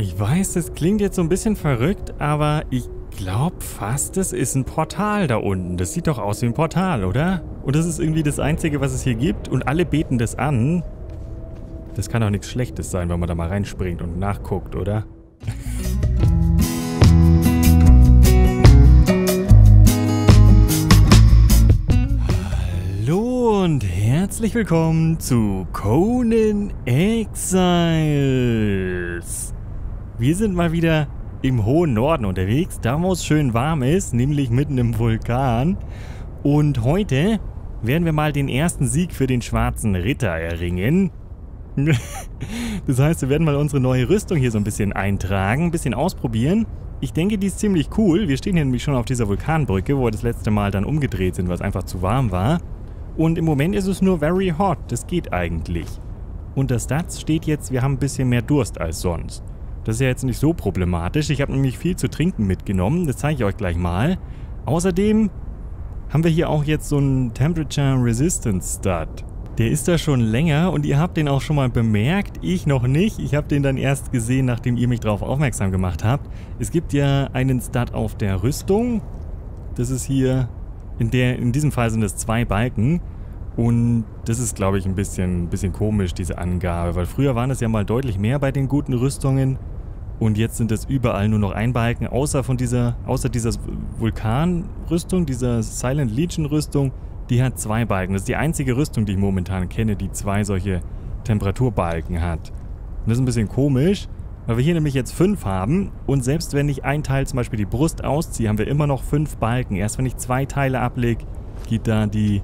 Ich weiß, das klingt jetzt so ein bisschen verrückt, aber ich glaube fast, es ist ein Portal da unten. Das sieht doch aus wie ein Portal, oder? Und das ist irgendwie das Einzige, was es hier gibt und alle beten das an. Das kann doch nichts Schlechtes sein, wenn man da mal reinspringt und nachguckt, oder? Hallo und herzlich willkommen zu Conan Exiles. Wir sind mal wieder im hohen Norden unterwegs, da wo es schön warm ist, nämlich mitten im Vulkan. Und heute werden wir mal den ersten Sieg für den schwarzen Ritter erringen. Das heißt, wir werden mal unsere neue Rüstung hier so ein bisschen eintragen, ein bisschen ausprobieren. Ich denke, die ist ziemlich cool. Wir stehen hier nämlich schon auf dieser Vulkanbrücke, wo wir das letzte Mal dann umgedreht sind, weil es einfach zu warm war. Und im Moment ist es nur very hot. Das geht eigentlich. Unter Stats steht jetzt, wir haben ein bisschen mehr Durst als sonst. Das ist ja jetzt nicht so problematisch. Ich habe nämlich viel zu trinken mitgenommen. Das zeige ich euch gleich mal. Außerdem haben wir hier auch jetzt so einen Temperature Resistance Stud. Der ist da schon länger und ihr habt den auch schon mal bemerkt. Ich noch nicht. Ich habe den dann erst gesehen, nachdem ihr mich darauf aufmerksam gemacht habt. Es gibt ja einen Stud auf der Rüstung. Das ist hier, in, der, in diesem Fall sind es zwei Balken. Und das ist, glaube ich, ein bisschen, bisschen komisch, diese Angabe. Weil früher waren es ja mal deutlich mehr bei den guten Rüstungen. Und jetzt sind es überall nur noch ein Balken, außer von dieser, außer dieser Vulkanrüstung, dieser Silent Legion Rüstung, die hat zwei Balken. Das ist die einzige Rüstung, die ich momentan kenne, die zwei solche Temperaturbalken hat. Und das ist ein bisschen komisch, weil wir hier nämlich jetzt fünf haben und selbst wenn ich ein Teil zum Beispiel die Brust ausziehe, haben wir immer noch fünf Balken. Erst wenn ich zwei Teile ablege, geht da die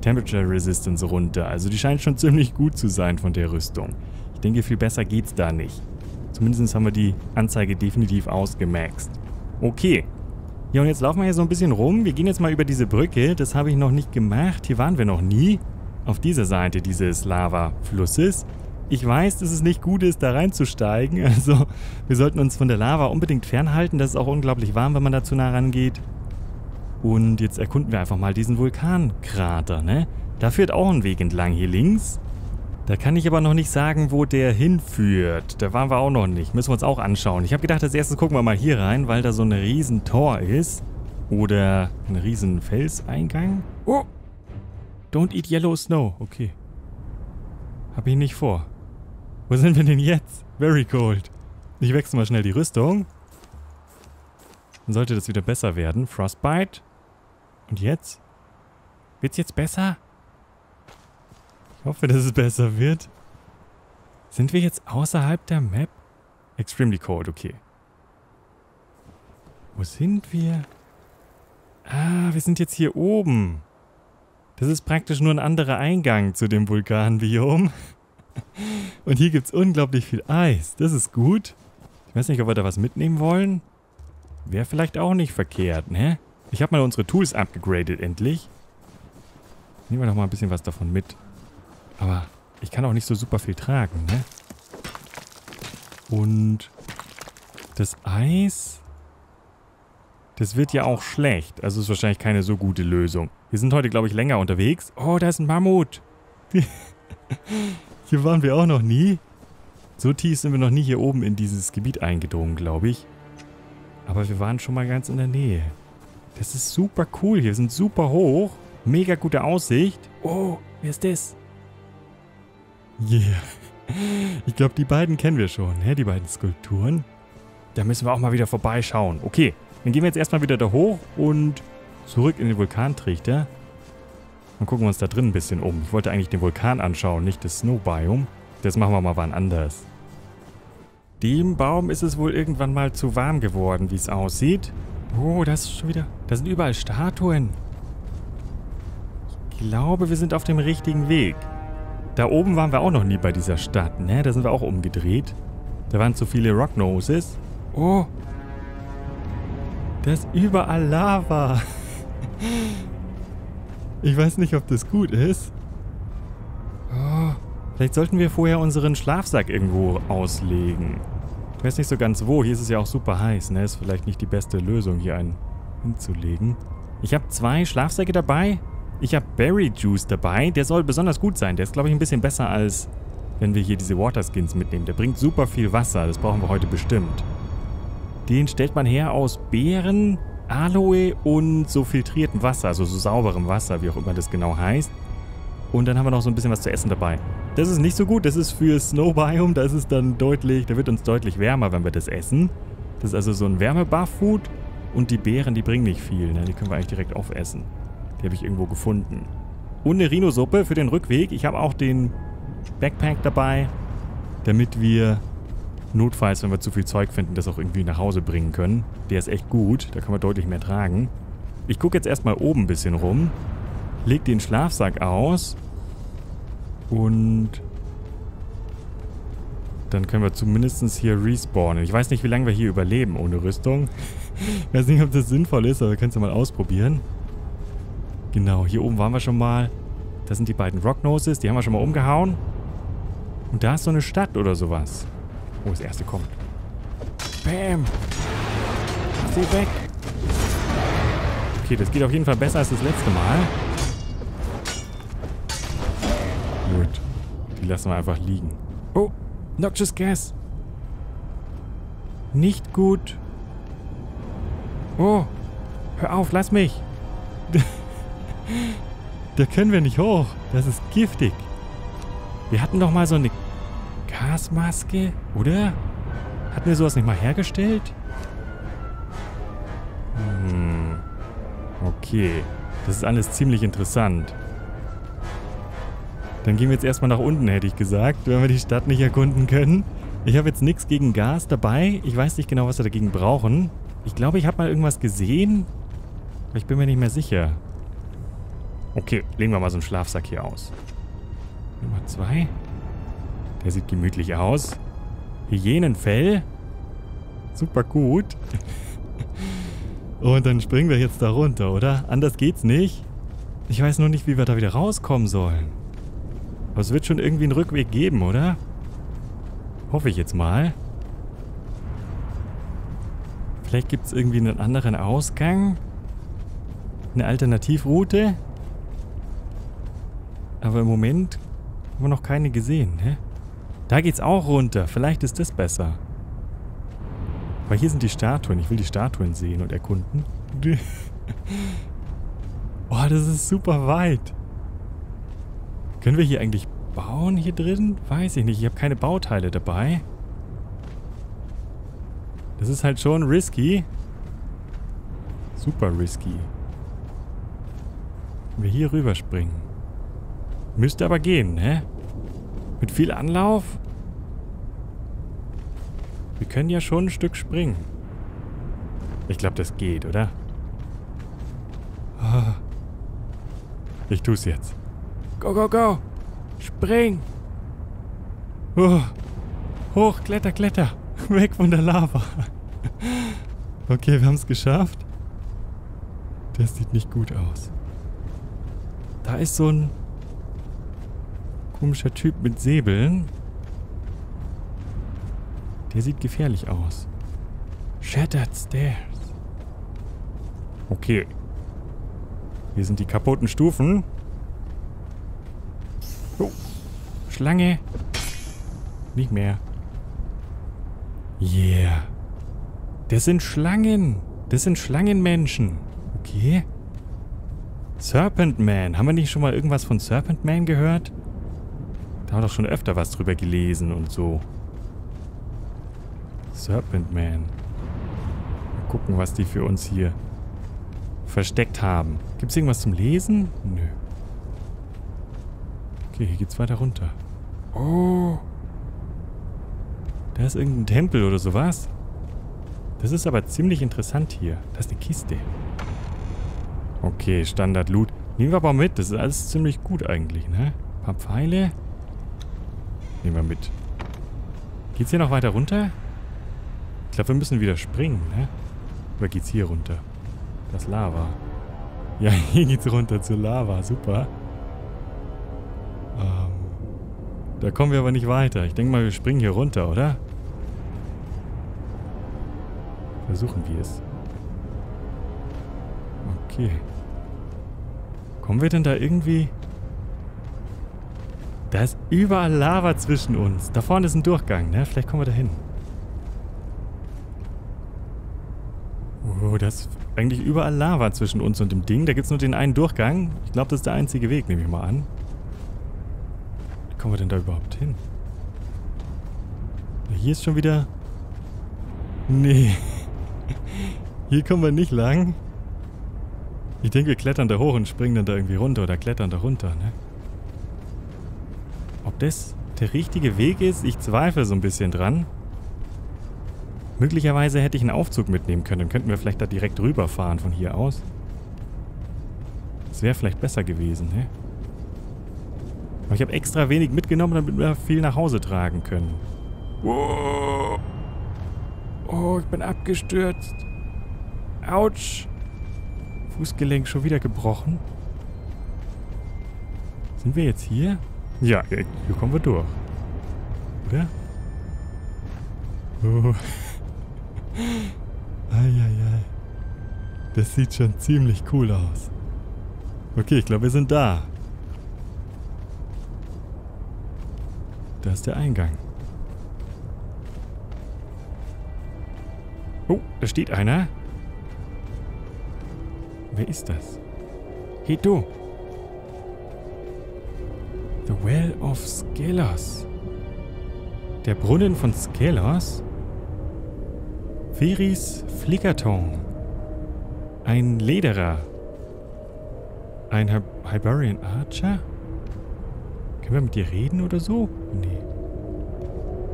Temperature Resistance runter. Also die scheint schon ziemlich gut zu sein von der Rüstung. Ich denke, viel besser geht's da nicht. Zumindest haben wir die Anzeige definitiv ausgemaxt. Okay. Ja, und jetzt laufen wir hier so ein bisschen rum. Wir gehen jetzt mal über diese Brücke. Das habe ich noch nicht gemacht. Hier waren wir noch nie. Auf dieser Seite dieses Lava-Flusses. Ich weiß, dass es nicht gut ist, da reinzusteigen. Also, wir sollten uns von der Lava unbedingt fernhalten. Das ist auch unglaublich warm, wenn man da zu nah rangeht. Und jetzt erkunden wir einfach mal diesen Vulkankrater, ne? Da führt auch ein Weg entlang hier links. Da kann ich aber noch nicht sagen, wo der hinführt. Da waren wir auch noch nicht. Müssen wir uns auch anschauen. Ich habe gedacht, als erstes gucken wir mal hier rein, weil da so ein riesen Tor ist. Oder ein riesen Felseingang. Oh! Don't eat yellow snow. Okay. Hab ich nicht vor. Wo sind wir denn jetzt? Very cold. Ich wechsle mal schnell die Rüstung. Dann sollte das wieder besser werden. Frostbite. Und jetzt? Wird's jetzt besser? Ich hoffe, dass es besser wird. Sind wir jetzt außerhalb der Map? Extremely cold, okay. Wo sind wir? Ah, wir sind jetzt hier oben. Das ist praktisch nur ein anderer Eingang zu dem Vulkanbiom. Und hier gibt es unglaublich viel Eis. Das ist gut. Ich weiß nicht, ob wir da was mitnehmen wollen. Wäre vielleicht auch nicht verkehrt, ne? Ich habe mal unsere Tools abgegradet, endlich. Nehmen wir doch mal ein bisschen was davon mit. Aber ich kann auch nicht so super viel tragen, ne? Und das Eis, das wird ja auch schlecht. Also ist wahrscheinlich keine so gute Lösung. Wir sind heute, glaube ich, länger unterwegs. Oh, da ist ein Mammut. hier waren wir auch noch nie. So tief sind wir noch nie hier oben in dieses Gebiet eingedrungen, glaube ich. Aber wir waren schon mal ganz in der Nähe. Das ist super cool hier. Sind super hoch. Mega gute Aussicht. Oh, wer ist das? Yeah. Ich glaube, die beiden kennen wir schon, ne? die beiden Skulpturen. Da müssen wir auch mal wieder vorbeischauen. Okay, dann gehen wir jetzt erstmal wieder da hoch und zurück in den Vulkantrichter. Und gucken wir uns da drin ein bisschen um. Ich wollte eigentlich den Vulkan anschauen, nicht das Snowbiome. Das machen wir mal wann anders. Dem Baum ist es wohl irgendwann mal zu warm geworden, wie es aussieht. Oh, das ist schon wieder... Da sind überall Statuen. Ich glaube, wir sind auf dem richtigen Weg. Da oben waren wir auch noch nie bei dieser Stadt, ne? Da sind wir auch umgedreht. Da waren zu viele Rocknoses. Oh. Da ist überall Lava. Ich weiß nicht, ob das gut ist. Oh. Vielleicht sollten wir vorher unseren Schlafsack irgendwo auslegen. Ich weiß nicht so ganz wo. Hier ist es ja auch super heiß, ne? Ist vielleicht nicht die beste Lösung, hier einen hinzulegen. Ich habe zwei Schlafsäcke dabei. Ich habe Berry Juice dabei. Der soll besonders gut sein. Der ist, glaube ich, ein bisschen besser als wenn wir hier diese Waterskins mitnehmen. Der bringt super viel Wasser, das brauchen wir heute bestimmt. Den stellt man her aus Beeren, Aloe und so filtriertem Wasser, also so sauberem Wasser, wie auch immer das genau heißt. Und dann haben wir noch so ein bisschen was zu essen dabei. Das ist nicht so gut, das ist für Snowbiome, da ist es dann deutlich, da wird uns deutlich wärmer, wenn wir das essen. Das ist also so ein Wärmebuff-Food und die Beeren, die bringen nicht viel, ne? die können wir eigentlich direkt aufessen. Die habe ich irgendwo gefunden. Und eine Rhinosuppe für den Rückweg. Ich habe auch den Backpack dabei, damit wir notfalls, wenn wir zu viel Zeug finden, das auch irgendwie nach Hause bringen können. Der ist echt gut, da kann man deutlich mehr tragen. Ich gucke jetzt erstmal oben ein bisschen rum, leg den Schlafsack aus und dann können wir zumindest hier respawnen. Ich weiß nicht, wie lange wir hier überleben ohne Rüstung. Ich weiß nicht, ob das sinnvoll ist, aber wir können es ja mal ausprobieren. Genau, hier oben waren wir schon mal. Das sind die beiden Rocknoses, die haben wir schon mal umgehauen. Und da ist so eine Stadt oder sowas. Oh, das erste kommt. Bam! Mach sie weg! Okay, das geht auf jeden Fall besser als das letzte Mal. Gut. Die lassen wir einfach liegen. Oh! Noxious Gas! Nicht gut. Oh! Hör auf, lass mich! da können wir nicht hoch. Das ist giftig. Wir hatten doch mal so eine Gasmaske, oder? Hatten wir sowas nicht mal hergestellt? Hm. Okay. Das ist alles ziemlich interessant. Dann gehen wir jetzt erstmal nach unten, hätte ich gesagt, wenn wir die Stadt nicht erkunden können. Ich habe jetzt nichts gegen Gas dabei. Ich weiß nicht genau, was wir dagegen brauchen. Ich glaube, ich habe mal irgendwas gesehen. Aber ich bin mir nicht mehr sicher. Okay, legen wir mal so einen Schlafsack hier aus. Nummer zwei. Der sieht gemütlich aus. Hyänenfell. Super gut. Und dann springen wir jetzt da runter, oder? Anders geht's nicht. Ich weiß nur nicht, wie wir da wieder rauskommen sollen. Aber es wird schon irgendwie einen Rückweg geben, oder? Hoffe ich jetzt mal. Vielleicht gibt es irgendwie einen anderen Ausgang. Eine Alternativroute. Aber im Moment haben wir noch keine gesehen, ne? Da geht's auch runter. Vielleicht ist das besser. Weil hier sind die Statuen. Ich will die Statuen sehen und erkunden. Boah, das ist super weit. Können wir hier eigentlich bauen hier drin? Weiß ich nicht. Ich habe keine Bauteile dabei. Das ist halt schon risky. Super risky. Wenn wir hier rüberspringen. Müsste aber gehen, ne? Mit viel Anlauf? Wir können ja schon ein Stück springen. Ich glaube, das geht, oder? Ah. Ich tue es jetzt. Go, go, go! Spring! Oh. Hoch, kletter, kletter! Weg von der Lava! Okay, wir haben es geschafft. Das sieht nicht gut aus. Da ist so ein komischer Typ mit Säbeln. Der sieht gefährlich aus. Shattered Stairs. Okay. Hier sind die kaputten Stufen. Oh. Schlange. Nicht mehr. Yeah. Das sind Schlangen. Das sind Schlangenmenschen. Okay. Serpent Man. Haben wir nicht schon mal irgendwas von Serpent Man gehört? Da haben wir doch schon öfter was drüber gelesen und so. Serpent Man. Mal gucken, was die für uns hier versteckt haben. Gibt es irgendwas zum Lesen? Nö. Okay, hier geht's weiter runter. Oh. Da ist irgendein Tempel oder sowas. Das ist aber ziemlich interessant hier. Das ist eine Kiste. Okay, Standard Loot. Nehmen wir aber mit. Das ist alles ziemlich gut eigentlich, ne? Ein paar Pfeile. Nehmen wir mit. Geht's hier noch weiter runter? Ich glaube, wir müssen wieder springen, ne? Oder geht's hier runter? Das Lava. Ja, hier geht's runter zur Lava. Super. Ähm, da kommen wir aber nicht weiter. Ich denke mal, wir springen hier runter, oder? Versuchen wir es. Okay. Kommen wir denn da irgendwie Da ist überall Lava zwischen uns. Da vorne ist ein Durchgang, ne? Vielleicht kommen wir da hin. Oh, da ist eigentlich überall Lava zwischen uns und dem Ding. Da gibt es nur den einen Durchgang. Ich glaube, das ist der einzige Weg, nehme ich mal an. Wie kommen wir denn da überhaupt hin? Hier ist schon wieder... Nee. Hier kommen wir nicht lang. Ich denke, wir klettern da hoch und springen dann da irgendwie runter oder klettern da runter, ne? Ob das der richtige Weg ist, ich zweifle so ein bisschen dran. Möglicherweise hätte ich einen Aufzug mitnehmen können. Dann könnten wir vielleicht da direkt rüberfahren von hier aus. Das wäre vielleicht besser gewesen, ne? Aber ich habe extra wenig mitgenommen, damit wir viel nach Hause tragen können. Wow. Oh, ich bin abgestürzt. Autsch. Fußgelenk schon wieder gebrochen. Sind wir jetzt hier? Ja, hier kommen wir durch. Oder? Oh. Eieiei. Das sieht schon ziemlich cool aus. Okay, ich glaube, wir sind da. Da ist der Eingang. Oh, da steht einer. Wer ist das? Hey, du. The Well of Skelos. Der Brunnen von Skelos? Feris Flickerton. Ein Lederer. Ein Hi Hiberian Archer? Können wir mit dir reden oder so? Nee.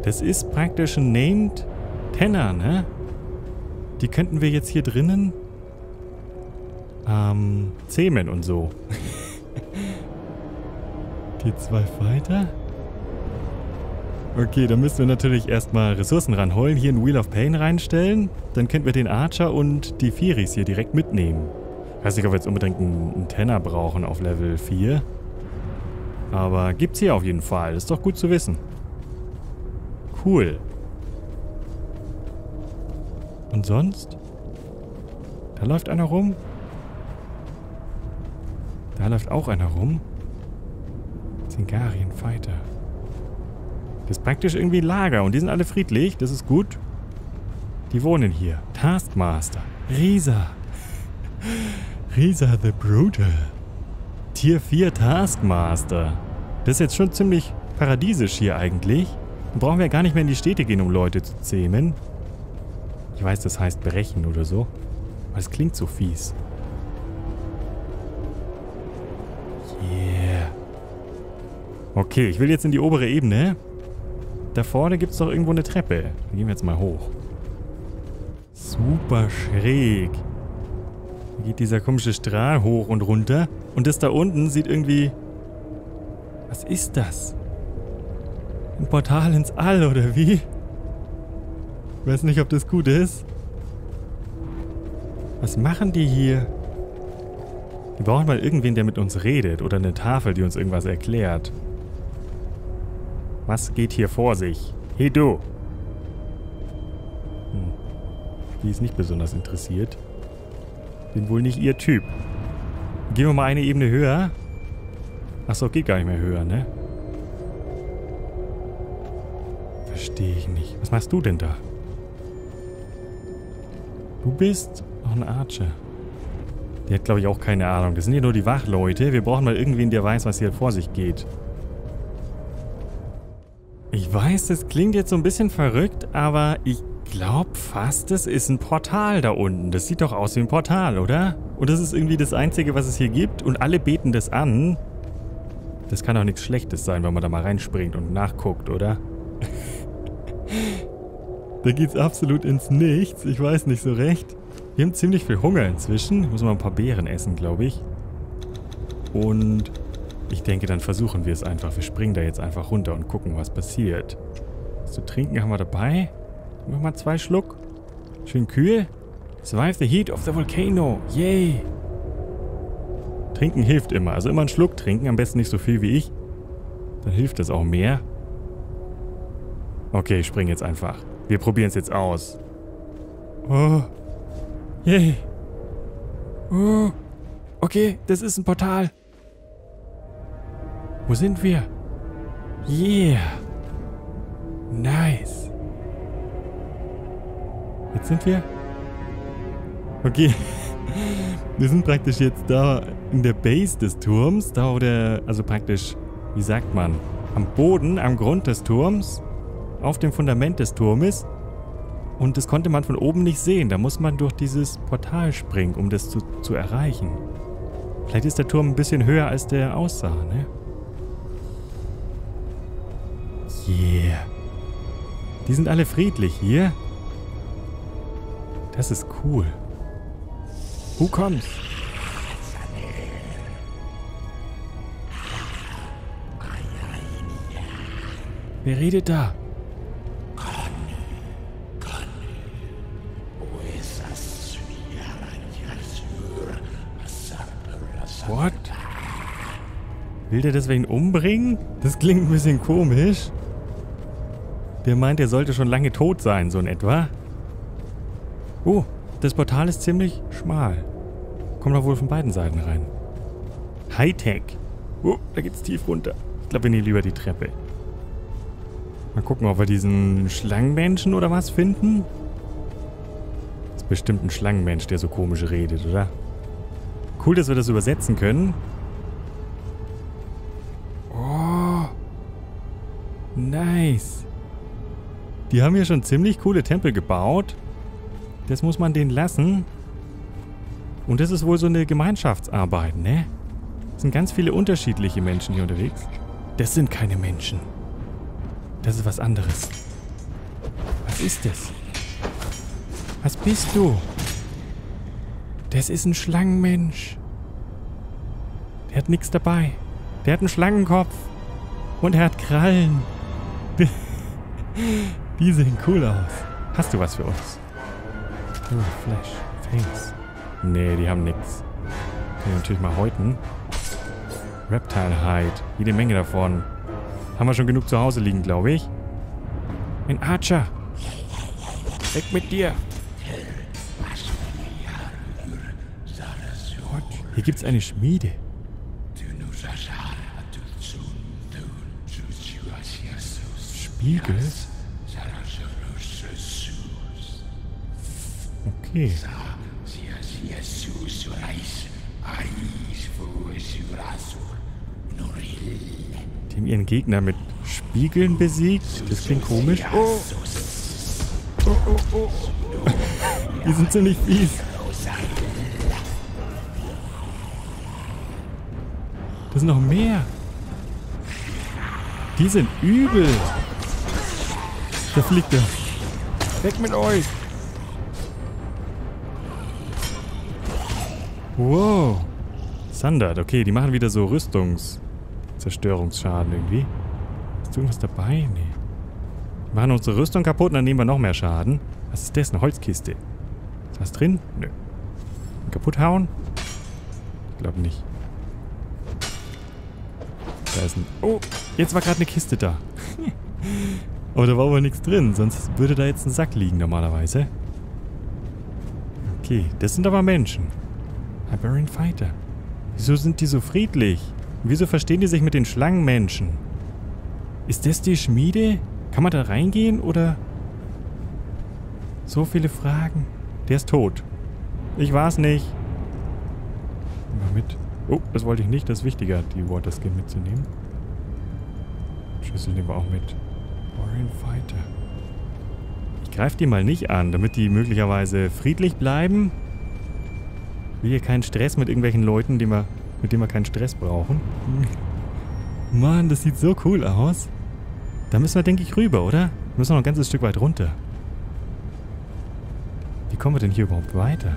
Das ist praktisch ein Named Tenor, ne? Die könnten wir jetzt hier drinnen ähm, zähmen und so. Die zwei weiter. Okay, dann müssen wir natürlich erstmal Ressourcen ranholen, hier ein Wheel of Pain reinstellen. Dann könnten wir den Archer und die Firis hier direkt mitnehmen. Ich weiß nicht, ob wir jetzt unbedingt einen, einen Tenner brauchen auf Level 4. Aber gibt's hier auf jeden Fall. Das ist doch gut zu wissen. Cool. Und sonst? Da läuft einer rum. Da läuft auch einer rum. Zingarien Fighter. Das ist praktisch irgendwie ein Lager und die sind alle friedlich, das ist gut. Die wohnen hier. Taskmaster. Risa. Risa the Brutal. Tier 4 Taskmaster. Das ist jetzt schon ziemlich paradiesisch hier eigentlich. Dann brauchen wir gar nicht mehr in die Städte gehen, um Leute zu zähmen. Ich weiß, das heißt brechen oder so. Aber es klingt so fies. Okay, ich will jetzt in die obere Ebene. Da vorne gibt es doch irgendwo eine Treppe. Da gehen wir jetzt mal hoch. Super schräg. Da geht dieser komische Strahl hoch und runter. Und das da unten sieht irgendwie... Was ist das? Ein Portal ins All, oder wie? Ich weiß nicht, ob das gut ist. Was machen die hier? Wir brauchen mal irgendwen, der mit uns redet oder eine Tafel, die uns irgendwas erklärt. Was geht hier vor sich? Hey du! Hm. Die ist nicht besonders interessiert. Bin wohl nicht ihr Typ. Gehen wir mal eine Ebene höher. Achso, geht gar nicht mehr höher, ne? Verstehe ich nicht. Was machst du denn da? Du bist noch ein Archer. Der hat, glaube ich, auch keine Ahnung. Das sind ja nur die Wachleute. Wir brauchen mal irgendwen, der weiß, was hier vor sich geht. Ich weiß, das klingt jetzt so ein bisschen verrückt, aber ich glaube fast, es ist ein Portal da unten. Das sieht doch aus wie ein Portal, oder? Und das ist irgendwie das Einzige, was es hier gibt. Und alle beten das an. Das kann doch nichts Schlechtes sein, wenn man da mal reinspringt und nachguckt, oder? da geht's absolut ins Nichts. Ich weiß nicht so recht. Wir haben ziemlich viel Hunger inzwischen. Ich muss mal ein paar Beeren essen, glaube ich. Und ich denke, dann versuchen wir es einfach. Wir springen da jetzt einfach runter und gucken, was passiert. Was zu trinken haben wir dabei. Noch mal zwei Schluck. Schön kühl. Survive the heat of the volcano. Yay. Trinken hilft immer. Also immer einen Schluck trinken. Am besten nicht so viel wie ich. Dann hilft es auch mehr. Okay, ich springe jetzt einfach. Wir probieren es jetzt aus. Oh. Yay. Oh. Okay, das ist ein Portal. Wo sind wir? Yeah. Nice. Jetzt sind wir... Okay. Wir sind praktisch jetzt da in der Base des Turms. Da wo der... Also praktisch, wie sagt man? Am Boden, am Grund des Turms. Auf dem Fundament des Turmes. Und das konnte man von oben nicht sehen. Da muss man durch dieses Portal springen, um das zu, zu erreichen. Vielleicht ist der Turm ein bisschen höher, als der aussah, ne? Yeah. Die sind alle friedlich hier. Das ist cool. Who comes? Wer redet da? What? Will der deswegen umbringen? Das klingt ein bisschen komisch. Der meint, er sollte schon lange tot sein, so in etwa. Oh, das Portal ist ziemlich schmal. Kommt doch wohl von beiden Seiten rein. Hightech. Oh, da geht's tief runter. Ich glaube, wir nehmen lieber die Treppe. Mal gucken, ob wir diesen Schlangenmenschen oder was finden. Das ist bestimmt ein Schlangenmensch, der so komisch redet, oder? Cool, dass wir das übersetzen können. Die haben hier schon ziemlich coole Tempel gebaut. Das muss man denen lassen. Und das ist wohl so eine Gemeinschaftsarbeit, ne? Es sind ganz viele unterschiedliche Menschen hier unterwegs. Das sind keine Menschen. Das ist was anderes. Was ist das? Was bist du? Das ist ein Schlangenmensch. Der hat nichts dabei. Der hat einen Schlangenkopf. Und er hat Krallen. Die sehen cool aus. Hast du was für uns? Oh, Flash. Thanks. Nee, die haben nichts. Können wir natürlich mal häuten. Reptile Hide. Jede Menge davon. Haben wir schon genug zu Hause liegen, glaube ich. Ein Archer. Weg mit dir. What? Hier gibt's eine Schmiede. Spiegel? Okay. Die ihren Gegner mit Spiegeln besiegt. Das klingt komisch. Oh. Oh, oh, oh. Die sind ziemlich fies. Das sind noch mehr. Die sind übel. Da fliegt er. Weg mit euch. Wow. Sandert. Okay, die machen wieder so Rüstungszerstörungsschaden irgendwie. Ist irgendwas dabei? Nee. Wir machen unsere Rüstung kaputt und dann nehmen wir noch mehr Schaden. Was ist das? Eine Holzkiste. Ist was drin? Nö. Kaputt hauen? Ich glaube nicht. Da ist ein... Oh, jetzt war gerade eine Kiste da. Aber da war aber nichts drin, sonst würde da jetzt ein Sack liegen normalerweise. Okay, das sind aber Menschen. Hyperion Fighter. Wieso sind die so friedlich? Wieso verstehen die sich mit den Schlangenmenschen? Ist das die Schmiede? Kann man da reingehen oder... So viele Fragen. Der ist tot. Ich war's nicht. Mal mit. Oh, das wollte ich nicht. Das ist wichtiger, die Waterskin mitzunehmen. Schlüssel nehmen wir auch mit. Warrior Fighter. Ich greife die mal nicht an, damit die möglicherweise friedlich bleiben. Will hier keinen Stress mit irgendwelchen Leuten, die wir, mit denen wir keinen Stress brauchen. Mann, das sieht so cool aus. Da müssen wir, denke ich, rüber, oder? Wir müssen noch ein ganzes Stück weit runter. Wie kommen wir denn hier überhaupt weiter?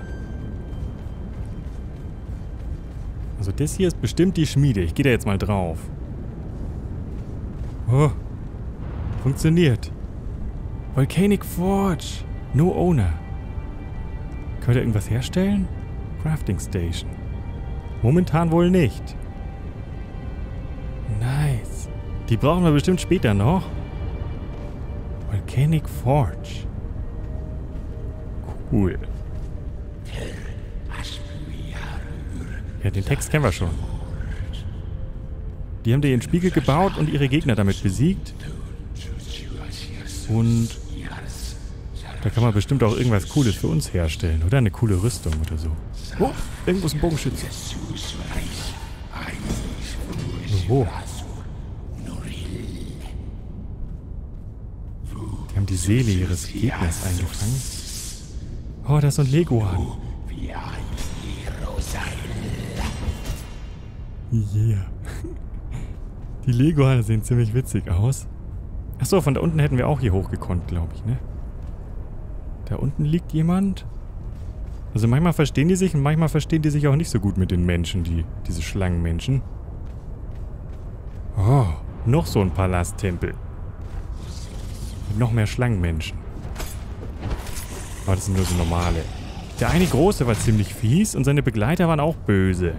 Also das hier ist bestimmt die Schmiede. Ich gehe da jetzt mal drauf. Oh. Funktioniert. Volcanic Forge. No Owner. Könnt ihr irgendwas herstellen? Crafting Station. Momentan wohl nicht. Nice. Die brauchen wir bestimmt später noch. Volcanic Forge. Cool. Ja, den Text kennen wir schon. Die haben den Spiegel gebaut und ihre Gegner damit besiegt. Und da kann man bestimmt auch irgendwas Cooles für uns herstellen. Oder eine coole Rüstung oder so. Oh, irgendwo ist ein Bogenschütze. Wo? Die haben die Seele ihres Gegners eingefangen. Oh, da ist so ein Leguan. Yeah. Die Leguane sehen ziemlich witzig aus. Achso, von da unten hätten wir auch hier hochgekonnt, glaube ich, ne? Da unten liegt jemand. Also manchmal verstehen die sich und manchmal verstehen die sich auch nicht so gut mit den Menschen, die, diese Schlangenmenschen. Oh, noch so ein Palasttempel. Mit noch mehr Schlangenmenschen. Aber das sind nur so normale. Der eine große war ziemlich fies und seine Begleiter waren auch böse.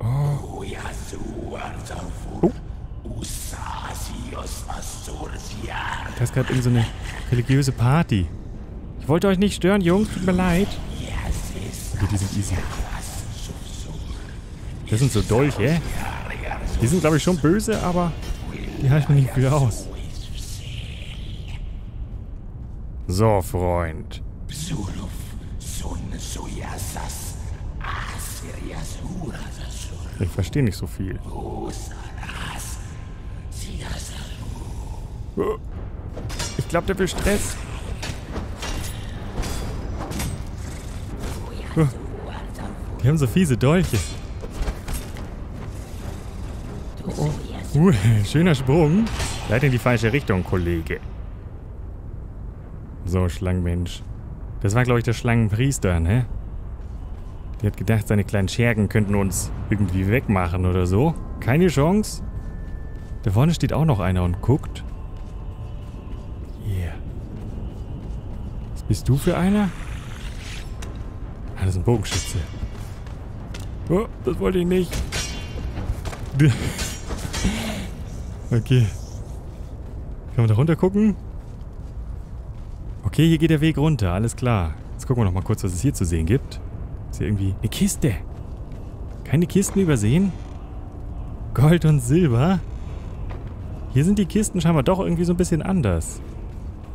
Oh. oh. Da ist gerade irgendeine so religiöse Party. Wollte euch nicht stören, Jungs. Tut mir leid. Okay, die sind easy. Das sind so Dolche. Die sind, glaube ich, schon böse, aber die halten nicht viel aus. So, Freund. Ich verstehe nicht so viel. Ich glaube, der will Stress. Die haben so fiese Dolche. Oh. Uh, schöner Sprung. Leider in die falsche Richtung, Kollege. So, Schlangenmensch. Das war, glaube ich, der Schlangenpriester, ne? Der hat gedacht, seine kleinen Schergen könnten uns irgendwie wegmachen oder so. Keine Chance. Da vorne steht auch noch einer und guckt. Yeah. Was bist du für einer? Das ist ein Bogenschütze. Oh, das wollte ich nicht. okay. Kann man da runter gucken? Okay, hier geht der Weg runter, alles klar. Jetzt gucken wir noch mal kurz, was es hier zu sehen gibt. Ist hier irgendwie eine Kiste. Keine Kisten übersehen? Gold und Silber? Hier sind die Kisten scheinbar doch irgendwie so ein bisschen anders.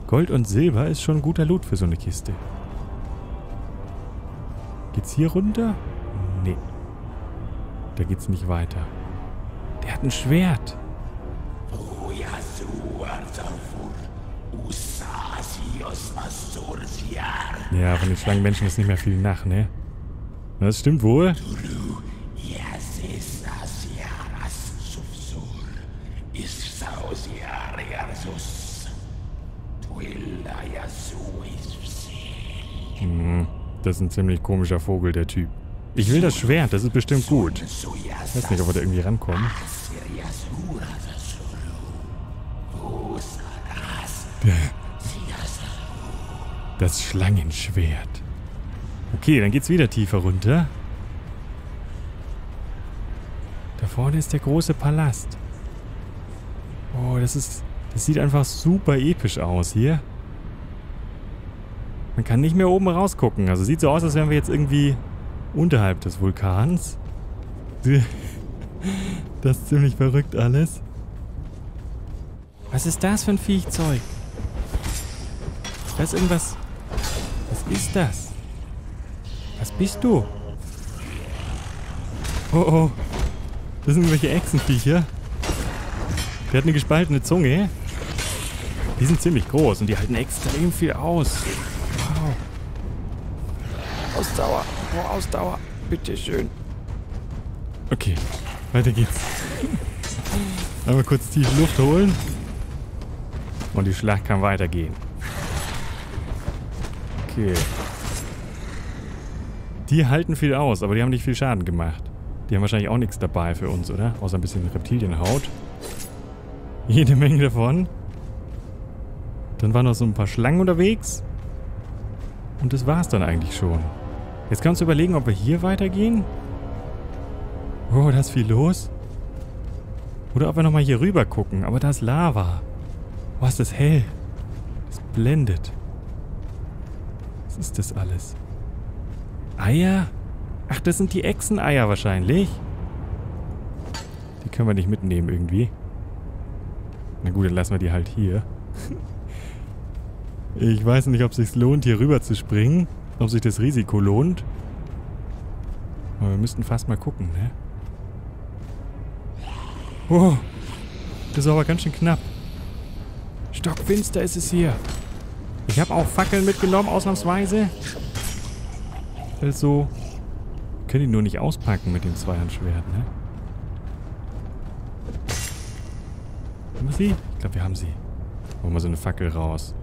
Gold und Silber ist schon guter Loot für so eine Kiste. Geht's hier runter? Nee. Da geht's nicht weiter. Der hat ein Schwert. Ja, von den Schlangenmenschen ist nicht mehr viel nach, ne? Das stimmt wohl. Das ist ein ziemlich komischer Vogel, der Typ. Ich will das Schwert, das ist bestimmt gut. Ich weiß nicht, ob wir da irgendwie rankommen. Das Schlangenschwert. Okay, dann geht's wieder tiefer runter. Da vorne ist der große Palast. Oh, das ist... Das sieht einfach super episch aus hier. Man kann nicht mehr oben rausgucken. Also sieht so aus, als wären wir jetzt irgendwie unterhalb des Vulkans. Das ist ziemlich verrückt alles. Was ist das für ein Viechzeug? Ist irgendwas... Was ist das? Was bist du? Oh oh. Das sind irgendwelche Echsenviecher. Der hat eine gespaltene Zunge. Die sind ziemlich groß und die halten extrem viel aus. Ausdauer. Oh, Ausdauer. Bitteschön. Okay, weiter geht's. Einmal kurz tief Luft holen. Und die Schlacht kann weitergehen. Okay. Die halten viel aus, aber die haben nicht viel Schaden gemacht. Die haben wahrscheinlich auch nichts dabei für uns, oder? Außer ein bisschen Reptilienhaut. Jede Menge davon. Dann waren noch so ein paar Schlangen unterwegs. Und das war's dann eigentlich schon. Jetzt kannst du überlegen, ob wir hier weitergehen. Oh, da ist viel los. Oder ob wir nochmal hier rüber gucken. Aber da ist Lava. Oh, ist das hell. Das blendet. Was ist das alles? Eier? Ach, das sind die Echseneier wahrscheinlich. können wir nicht mitnehmen irgendwie. Na gut, dann lassen wir die halt hier. Ich weiß nicht, ob es sich lohnt, hier rüber zu springen. Ob sich das Risiko lohnt. Aber wir müssten fast mal gucken, ne? Oh, das ist aber ganz schön knapp. Stockfinster ist es hier. Ich habe auch Fackeln mitgenommen, ausnahmsweise. Also, können die nur nicht auspacken mit dem Zweihandschwert, ne? Haben wir sie? Ich glaube, wir haben sie. Holen wir so eine Fackel raus.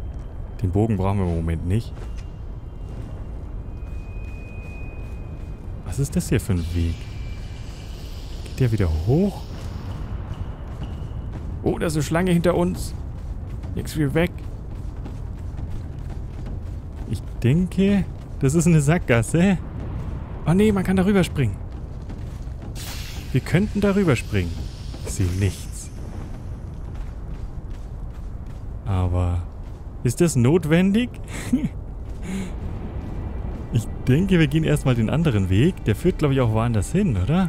Den Bogen brauchen wir im Moment nicht. Was ist das hier für ein Weg? Geht der wieder hoch? Oh, da ist eine Schlange hinter uns. Nix wie weg. Ich denke, das ist eine Sackgasse. Oh nee, man kann darüber springen. Wir könnten darüber springen. Ich sehe nichts. Aber ist das notwendig? ich denke, wir gehen erstmal den anderen Weg. Der führt, glaube ich, auch woanders hin, oder?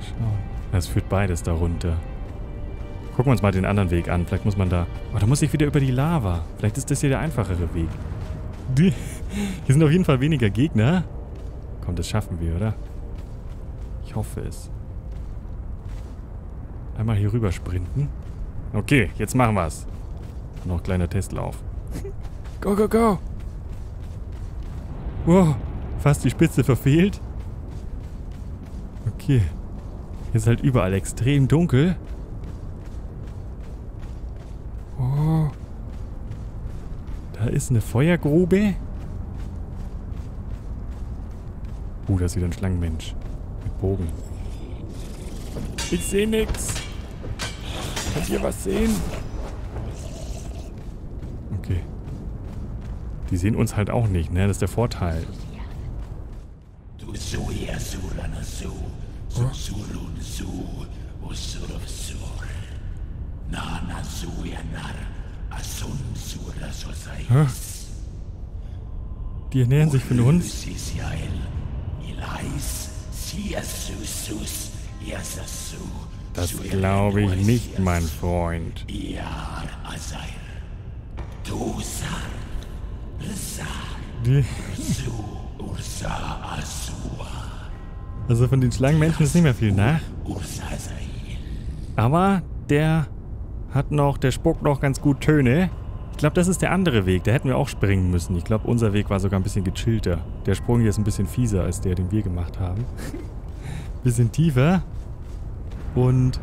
Schau. Das führt beides darunter. Gucken wir uns mal den anderen Weg an. Vielleicht muss man da... Oh, da muss ich wieder über die Lava. Vielleicht ist das hier der einfachere Weg. Die, hier sind auf jeden Fall weniger Gegner. Komm, das schaffen wir, oder? Ich hoffe es. Einmal hier rüber sprinten. Okay, jetzt machen wir's. Noch kleiner Testlauf. Go, go, go! Wow, fast die Spitze verfehlt. Okay. Hier ist halt überall extrem dunkel. Oh. Da ist eine Feuergrube. Uh, da ist wieder ein Schlangenmensch. Mit Bogen. Ich sehe nichts. Könnt ihr was sehen? Die sehen uns halt auch nicht, ne? Das ist der Vorteil. Hä? Die ernähren sich von uns. Das glaube ich nicht, mein Freund. Also von den Schlangenmenschen ist nicht mehr viel nach. Aber der hat noch, der spuckt noch ganz gut Töne. Ich glaube, das ist der andere Weg. Da hätten wir auch springen müssen. Ich glaube, unser Weg war sogar ein bisschen gechillter. Der Sprung hier ist ein bisschen fieser als der, den wir gemacht haben. bisschen tiefer. Und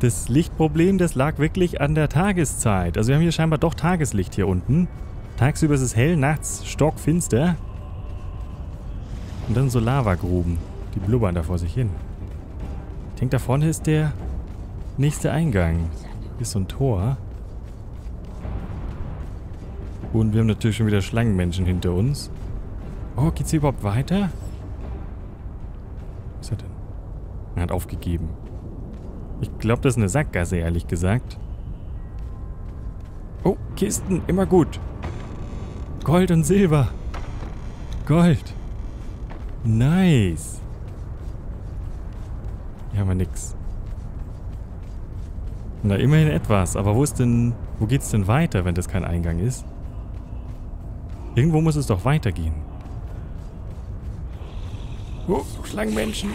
das Lichtproblem, das lag wirklich an der Tageszeit. Also wir haben hier scheinbar doch Tageslicht hier unten. Tagsüber ist es hell, nachts stockfinster. Und dann so Lavagruben. Die blubbern da vor sich hin. Ich denke, da vorne ist der nächste Eingang. Hier ist so ein Tor. Und wir haben natürlich schon wieder Schlangenmenschen hinter uns. Oh, geht's hier überhaupt weiter? Was ist er denn? Er hat aufgegeben. Ich glaube, das ist eine Sackgasse, ehrlich gesagt. Oh, Kisten, immer gut. Gold und Silber. Gold. Nice. Hier haben wir nix. Na, immerhin etwas. Aber wo ist denn... Wo geht's denn weiter, wenn das kein Eingang ist? Irgendwo muss es doch weitergehen. Oh, Schlangenmenschen.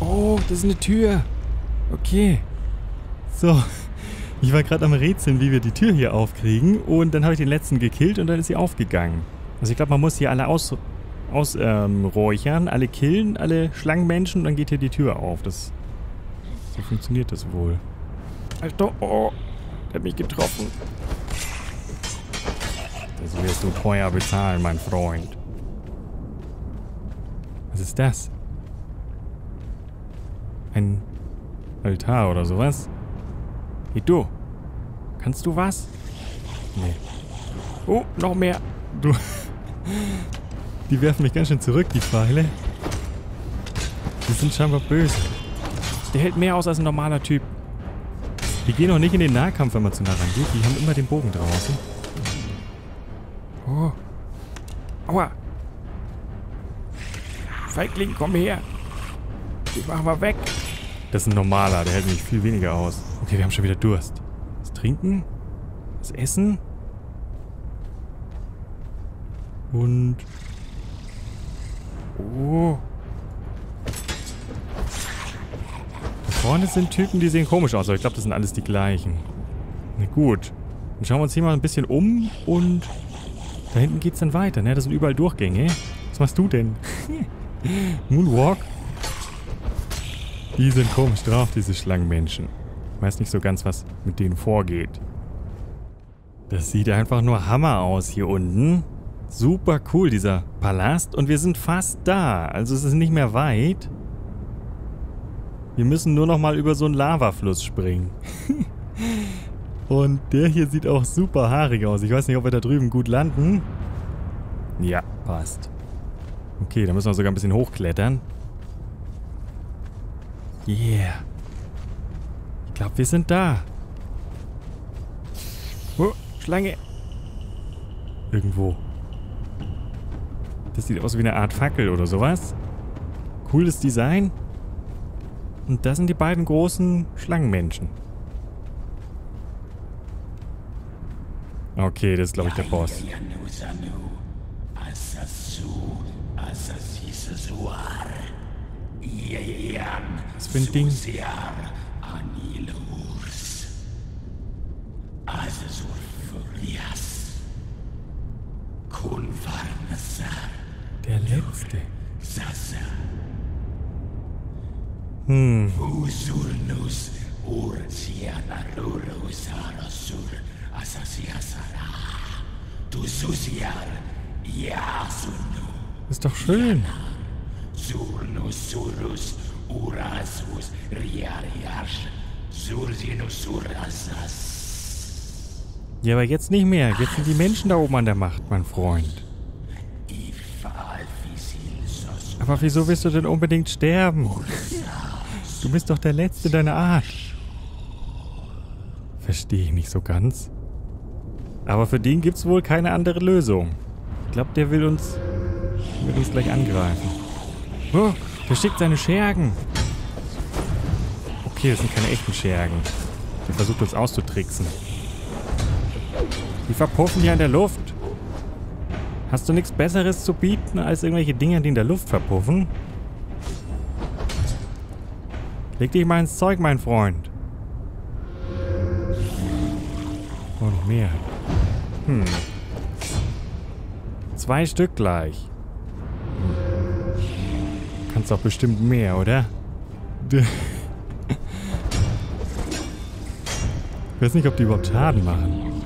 Oh, das ist eine Tür. Okay. So. Ich war gerade am Rätseln, wie wir die Tür hier aufkriegen. Und dann habe ich den letzten gekillt und dann ist sie aufgegangen. Also ich glaube, man muss hier alle aus, ausräuchern, ähm, alle killen, alle Schlangenmenschen und dann geht hier die Tür auf. Das, so funktioniert das wohl. Alter, oh, der hat mich getroffen. Das wirst du teuer bezahlen, mein Freund. Was ist das? Ein Altar oder sowas? Hey du, kannst du was? Nee. Oh, noch mehr. Du. Die werfen mich ganz schön zurück, die Pfeile. Die sind scheinbar böse. Der hält mehr aus als ein normaler Typ. Die gehen auch nicht in den Nahkampf, wenn man zu nah rangeht. Die haben immer den Bogen draußen. Oh. Aua. Feigling, komm her. Ich mach mal weg. Das ist ein normaler, der hält mich viel weniger aus. Okay, wir haben schon wieder Durst. Was trinken? Was essen? Und... Oh. Da vorne sind Typen, die sehen komisch aus, aber ich glaube, das sind alles die gleichen. Na gut. Dann schauen wir uns hier mal ein bisschen um und da hinten geht's dann weiter, ne? Das sind überall Durchgänge. Was machst du denn? Moonwalk? Die sind komisch drauf, diese Schlangenmenschen. Ich weiß nicht so ganz, was mit denen vorgeht. Das sieht einfach nur Hammer aus hier unten. Super cool, dieser Palast. Und wir sind fast da. Also es ist nicht mehr weit. Wir müssen nur noch mal über so einen Lavafluss springen. Und der hier sieht auch super haarig aus. Ich weiß nicht, ob wir da drüben gut landen. Ja, passt. Okay, da müssen wir sogar ein bisschen hochklettern. Yeah. Ich glaube, wir sind da. Oh, Schlange. Irgendwo. Das sieht aus wie eine Art Fackel oder sowas. Cooles Design. Und das sind die beiden großen Schlangenmenschen. Okay, das ist glaube ich der Boss. Was für ein Ding? Der letzte. Hm. Usurnus ursianarurus arasur asasiasara. Du susiar yasunu. Ist doch schön. Surnus surus urasus riariarsch. Sursinus surasas. Ja, aber jetzt nicht mehr. Jetzt sind die Menschen da oben an der Macht, mein Freund. Aber wieso willst du denn unbedingt sterben? Du bist doch der Letzte deiner Art. Verstehe ich nicht so ganz. Aber für den gibt's wohl keine andere Lösung. Ich glaube, der will uns, will uns gleich angreifen. Oh, der schickt seine Schergen. Okay, das sind keine echten Schergen. Der versucht uns auszutricksen. Die verpuffen hier in der Luft. Hast du nichts Besseres zu bieten, als irgendwelche Dinge, die in der Luft verpuffen? Leg dich mal ins Zeug, mein Freund. Oh, noch mehr. Hm. Zwei Stück gleich. Kannst doch bestimmt mehr, oder? ich weiß nicht, ob die überhaupt Schaden machen.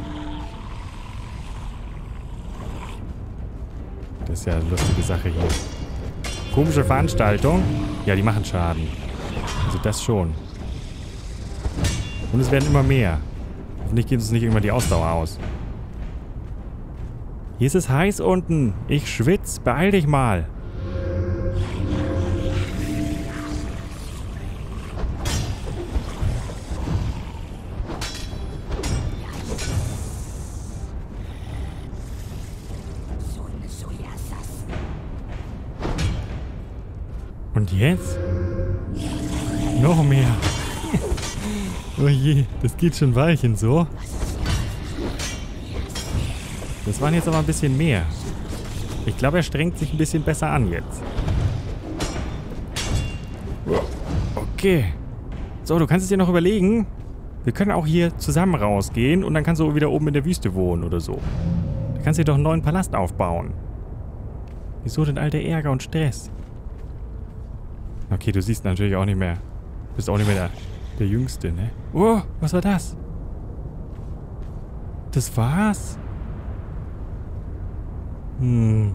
Das ist ja eine lustige Sache hier. Komische Veranstaltung. Ja, die machen Schaden. Also das schon. Und es werden immer mehr. Hoffentlich geht uns nicht irgendwann die Ausdauer aus. Hier ist es heiß unten. Ich schwitz. Beeil dich mal. Das geht schon Weilchen so. Das waren jetzt aber ein bisschen mehr. Ich glaube, er strengt sich ein bisschen besser an jetzt. Okay. So, du kannst es dir noch überlegen. Wir können auch hier zusammen rausgehen und dann kannst du wieder oben in der Wüste wohnen oder so. Da kannst du dir doch einen neuen Palast aufbauen. Wieso denn all der Ärger und Stress? Okay, du siehst natürlich auch nicht mehr. Du bist auch nicht mehr der, der Jüngste, ne? Oh, was war das? Das war's? Hm,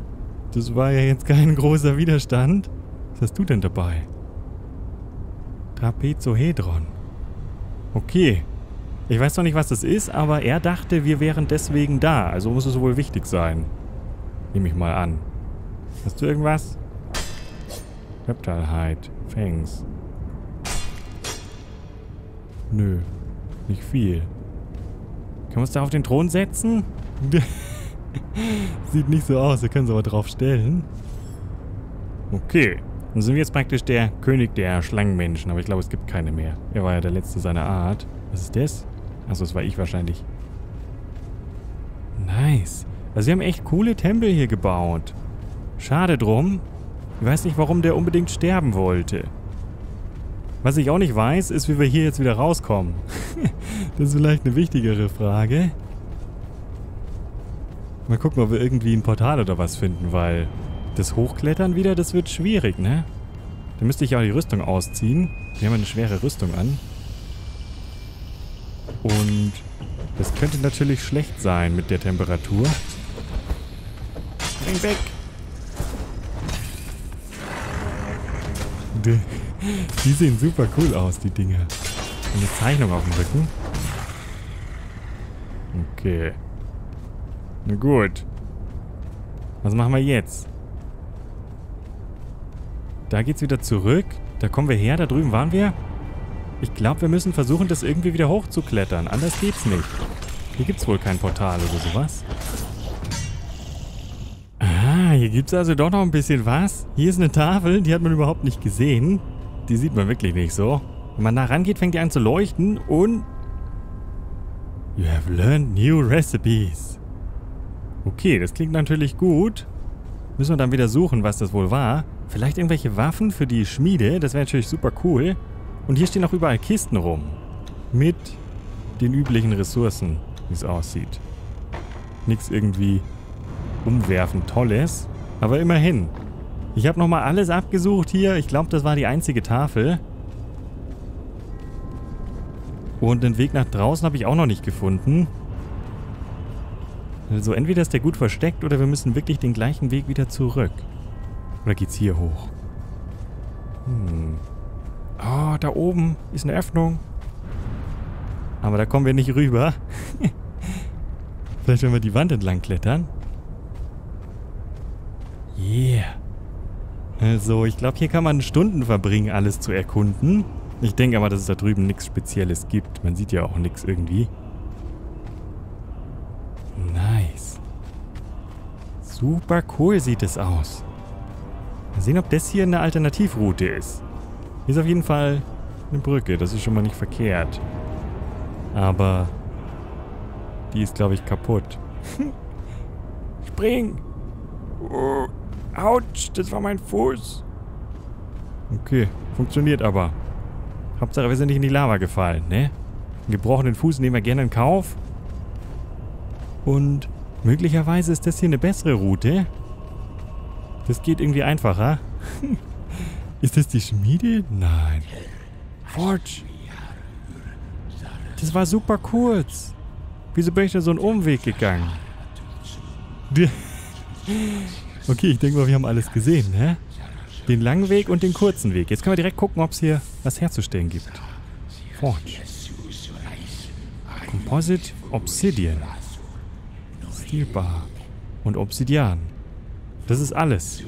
das war ja jetzt kein großer Widerstand. Was hast du denn dabei? Trapezohedron. Okay. Ich weiß noch nicht, was das ist, aber er dachte, wir wären deswegen da. Also muss es wohl wichtig sein. Nehme ich mal an. Hast du irgendwas? Reptilhide. Fangs. Nö. Nicht viel. Können wir uns da auf den Thron setzen? Sieht nicht so aus, wir können es aber drauf stellen. Okay. Dann sind wir jetzt praktisch der König der Schlangenmenschen, aber ich glaube, es gibt keine mehr. Er war ja der letzte seiner Art. Was ist das? Achso, das war ich wahrscheinlich. Nice. Also wir haben echt coole Tempel hier gebaut. Schade drum. Ich weiß nicht, warum der unbedingt sterben wollte. Was ich auch nicht weiß, ist, wie wir hier jetzt wieder rauskommen. das ist vielleicht eine wichtigere Frage. Mal gucken, ob wir irgendwie ein Portal oder was finden, weil das Hochklettern wieder, das wird schwierig, ne? Da müsste ich ja die Rüstung ausziehen. Wir haben eine schwere Rüstung an. Und das könnte natürlich schlecht sein mit der Temperatur. Spring weg! Die, sehen super cool aus, die Dinger. Eine Zeichnung auf dem Rücken. Okay. Na gut. Was machen wir jetzt? Da geht's wieder zurück. Da kommen wir her. Da drüben waren wir. Ich glaube, wir müssen versuchen, das irgendwie wieder hochzuklettern. Anders geht's nicht. Hier gibt's wohl kein Portal oder sowas. Ah, hier gibt's also doch noch ein bisschen was. Hier ist eine Tafel, die hat man überhaupt nicht gesehen. Die sieht man wirklich nicht so. Wenn man nah rangeht, fängt die an zu leuchten und... You have learned new recipes. Okay, das klingt natürlich gut. Müssen wir dann wieder suchen, was das wohl war. Vielleicht irgendwelche Waffen für die Schmiede, das wäre natürlich super cool. Und hier stehen auch überall Kisten rum. Mit den üblichen Ressourcen, wie es aussieht. Nichts irgendwie umwerfend Tolles, aber immerhin. Ich habe nochmal alles abgesucht hier. Ich glaube, das war die einzige Tafel. Und den Weg nach draußen habe ich auch noch nicht gefunden. Also entweder ist der gut versteckt oder wir müssen wirklich den gleichen Weg wieder zurück. Oder geht's hier hoch? Hm. Oh, da oben ist eine Öffnung. Aber da kommen wir nicht rüber. Vielleicht wenn wir die Wand entlang klettern. Yeah. Also, ich glaube, hier kann man Stunden verbringen, alles zu erkunden. Ich denke aber, dass es da drüben nichts Spezielles gibt. Man sieht ja auch nichts irgendwie. Nice. Super cool sieht es aus. Mal sehen, ob das hier eine Alternativroute ist. Hier ist auf jeden Fall eine Brücke. Das ist schon mal nicht verkehrt. Aber die ist, glaube ich, kaputt. Spring! Oh, ouch, das war mein Fuß. Okay, funktioniert aber. Hauptsache, wir sind nicht in die Lava gefallen, ne? Einen gebrochenen Fuß nehmen wir gerne in Kauf. Und möglicherweise ist das hier eine bessere Route. Das geht irgendwie einfacher. ist das die Schmiede? Nein. Forge. Das war super kurz. Wieso bin ich da so einen Umweg gegangen? Okay, ich denke mal, wir haben alles gesehen, ne? Den langen Weg und den kurzen Weg. Jetzt können wir direkt gucken, ob es hier was herzustellen gibt. Forge. Composite Obsidian. Steelbar. Und Obsidian. Das ist alles.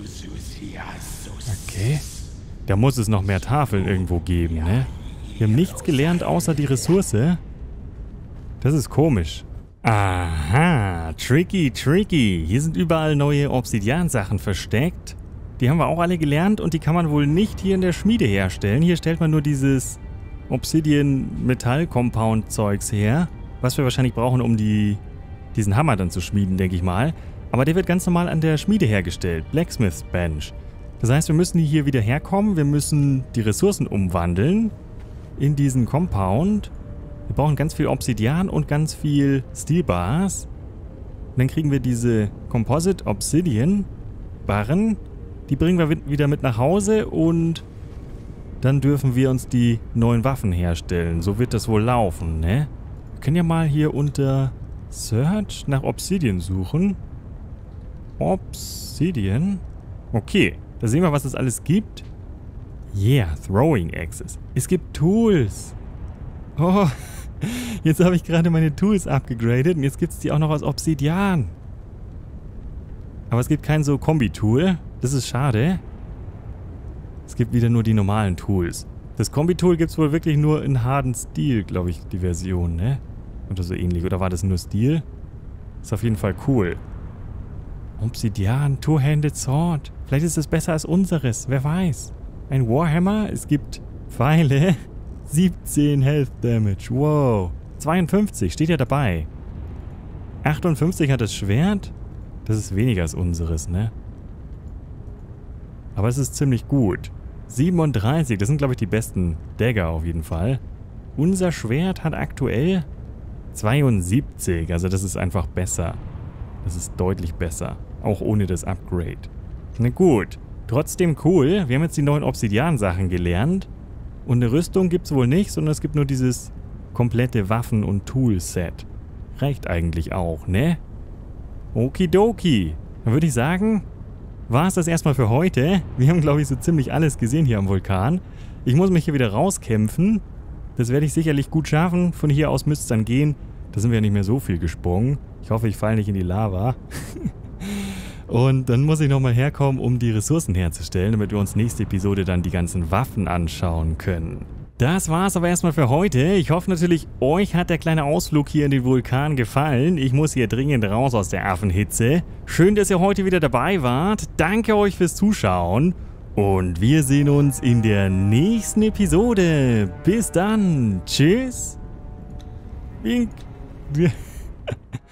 Okay. Da muss es noch mehr Tafeln irgendwo geben, ne? Wir haben nichts gelernt außer die Ressource. Das ist komisch. Aha, tricky, tricky. Hier sind überall neue Obsidian-Sachen versteckt. Die haben wir auch alle gelernt und die kann man wohl nicht hier in der Schmiede herstellen. Hier stellt man nur dieses Obsidian-Metall-Compound-Zeugs her, was wir wahrscheinlich brauchen, um die, diesen Hammer dann zu schmieden, denke ich mal. Aber der wird ganz normal an der Schmiede hergestellt, Blacksmith's Bench. Das heißt, wir müssen hier wieder herkommen, wir müssen die Ressourcen umwandeln in diesen Compound wir brauchen ganz viel Obsidian und ganz viel Steel Bars. Und dann kriegen wir diese Composite Obsidian Barren. Die bringen wir wieder mit nach Hause und dann dürfen wir uns die neuen Waffen herstellen. So wird das wohl laufen, ne? Wir können ja mal hier unter Search nach Obsidian suchen. Obsidian? Okay, da sehen wir, was es alles gibt. Yeah, Throwing Axes. Es gibt Tools. Oh, Jetzt habe ich gerade meine Tools abgegradet und jetzt gibt es die auch noch aus Obsidian. Aber es gibt kein so Kombi-Tool. Das ist schade. Es gibt wieder nur die normalen Tools. Das Kombi-Tool gibt es wohl wirklich nur in harten Stil, glaube ich, die Version, ne? Oder so ähnlich. Oder war das nur Stil? Ist auf jeden Fall cool. Obsidian, Two-Handed Sword. Vielleicht ist es besser als unseres, wer weiß. Ein Warhammer, es gibt Pfeile. 17 Health Damage, wow. 52, steht ja dabei. 58 hat das Schwert. Das ist weniger als unseres, ne? Aber es ist ziemlich gut. 37, das sind glaube ich die besten Dagger auf jeden Fall. Unser Schwert hat aktuell 72, also das ist einfach besser. Das ist deutlich besser, auch ohne das Upgrade. Na gut, trotzdem cool, wir haben jetzt die neuen Obsidian-Sachen gelernt. Und eine Rüstung gibt es wohl nicht, sondern es gibt nur dieses komplette Waffen- und Tool-Set. Reicht eigentlich auch, ne? Okidoki. Dann würde ich sagen, war es das erstmal für heute. Wir haben, glaube ich, so ziemlich alles gesehen hier am Vulkan. Ich muss mich hier wieder rauskämpfen. Das werde ich sicherlich gut schaffen. Von hier aus müsste es dann gehen. Da sind wir ja nicht mehr so viel gesprungen. Ich hoffe, ich falle nicht in die Lava. Und dann muss ich nochmal herkommen, um die Ressourcen herzustellen, damit wir uns nächste Episode dann die ganzen Waffen anschauen können. Das war's aber erstmal für heute. Ich hoffe natürlich, euch hat der kleine Ausflug hier in den Vulkan gefallen. Ich muss hier dringend raus aus der Affenhitze. Schön, dass ihr heute wieder dabei wart. Danke euch fürs Zuschauen. Und wir sehen uns in der nächsten Episode. Bis dann. Tschüss. Wink.